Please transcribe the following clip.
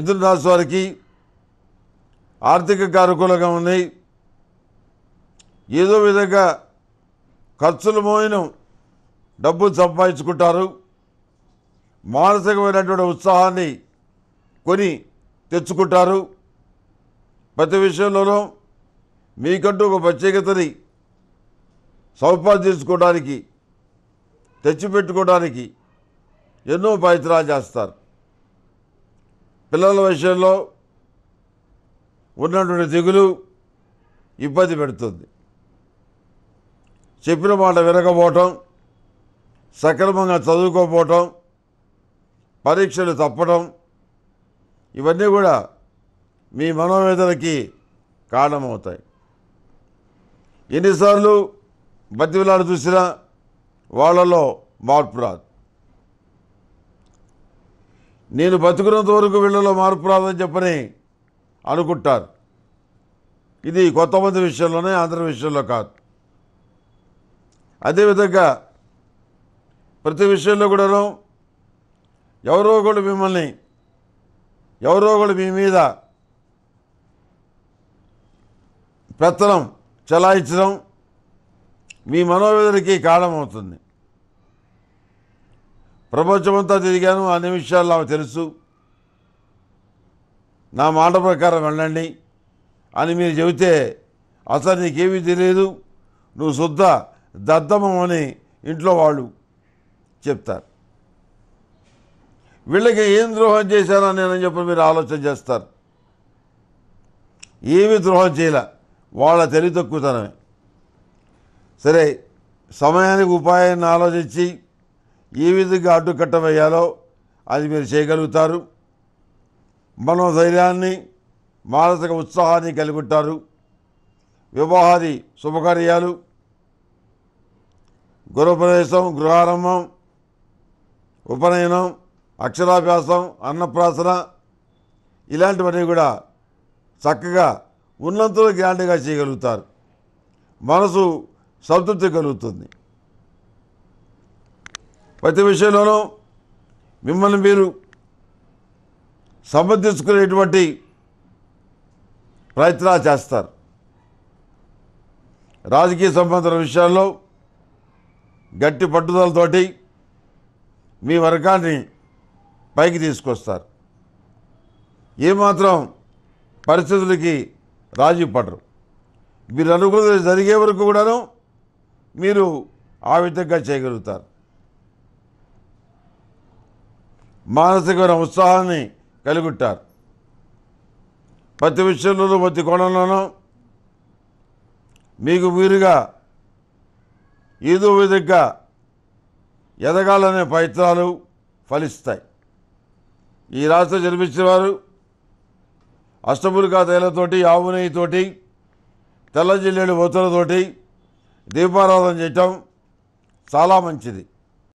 మిథున రాశి వారికి ఆర్థిక కారకూలంగా ఉన్నాయి ఏదో విధంగా ఖర్చులు మోయిన డబ్బులు సంపాదించుకుంటారు. మానసికమైనటువంటి ఉత్సాహాన్ని కొని తెచ్చుకుంటారు. ప్రతి విషయంలోనూ మీకంటూ ఒక ప్రత్యేకతని సంపాదించుకోవడానికి తెచ్చిపెట్టుకోవడానికి ఎన్నో ప్రయత్నాలు చేస్తారు. పిల్లల విషయంలో ఉన్నటువంటి దిగులు ఇబ్బంది పెడుతుంది. చెప్పిన మాట వినకపోవటం సక్రమంగా చదువుకోకపోవటం పరీక్షలు తప్పడం ఇవన్నీ కూడా మీ మనోవేదనకి కారణమవుతాయి. ఎన్నిసార్లు బతివిలాడు చూసినా వాళ్ళలో మార్పు రాదు. నేను బతుకున్నంత వరకు వీళ్ళలో మార్పు రాదని చెప్పని అనుకుంటారు. ఇది కొంతమంది విషయంలోనే అందరి విషయంలో కాదు. అదేవిధంగా ప్రతి విషయంలో కూడాను ఎవరో ఒకళ్ళు మిమ్మల్ని ఎవరో ఒకళ్ళు మీ మీద పెత్తనం చెలాయించడం మీ మనోవేదనకి కారణమవుతుంది. ప్రపంచమంతా తిరిగాను. అన్ని విషయాలు నాకు తెలుసు. నా మాట ప్రకారం వెళ్ళండి అని మీరు చెబితే అసలు నీకేమీ తెలియదు. నువ్వు శుద్ధ దద్దమం అని ఇంట్లో వాళ్ళు చెప్తారు. వీళ్ళకి ఏం ద్రోహం చేశానని నేనని చెప్పి మీరు ఆలోచన చేస్తారు. ఏమీ ద్రోహం చేయలే. వాళ్ళ తెలివి తక్కువతనమే. సరే సమయానికి ఉపాయాన్ని ఆలోచించి ఏ విధంగా అడ్డుకట్ట వేయాలో అది మీరు చేయగలుగుతారు. మనోధైర్యాన్ని మానసిక ఉత్సాహాన్ని కలిగి ఉంటారు వివాహాది శుభకార్యాలు గృహప్రవేశం గృహారంభం ఉపనయనం అక్షరాభ్యాసం అన్నప్రాసన ఇలాంటివన్నీ కూడా చక్కగా ఉన్నంతలో గ్రాండ్గా చేయగలుగుతారు. మనసు సంతృప్తి కలుగుతుంది. ప్రతి విషయంలోనూ మిమ్మల్ని మీరు సమర్థించుకునేటువంటి ప్రయత్నాలు చేస్తారు. రాజకీయ సంబంధం విషయాల్లో గట్టి పట్టుదలతోటి మీ వర్గాన్ని పైకి తీసుకొస్తారు. ఏమాత్రం పరిస్థితులకి రాజీ పడరు. మీరు అనుకున్నది జరిగే వరకు కూడాను మీరు ఆ విధంగా చేయగలుగుతారు. మానసికమైన ఉత్సాహాన్ని కలిగి ప్రతి విషయంలోనూ ప్రతి కోణంలోనూ మీకు మీరుగా ఏదో విధంగా ఎదగాలనే ప్రయత్నాలు ఫలిస్తాయి. ఈ రాష్ట్ర జన్మించిన వారు అష్టములికా తైలతోటి ఆవు నెయ్యితోటి తెల్ల జిల్లేడు ఒత్తులతోటి దీపారాధన చేయటం చాలా మంచిది.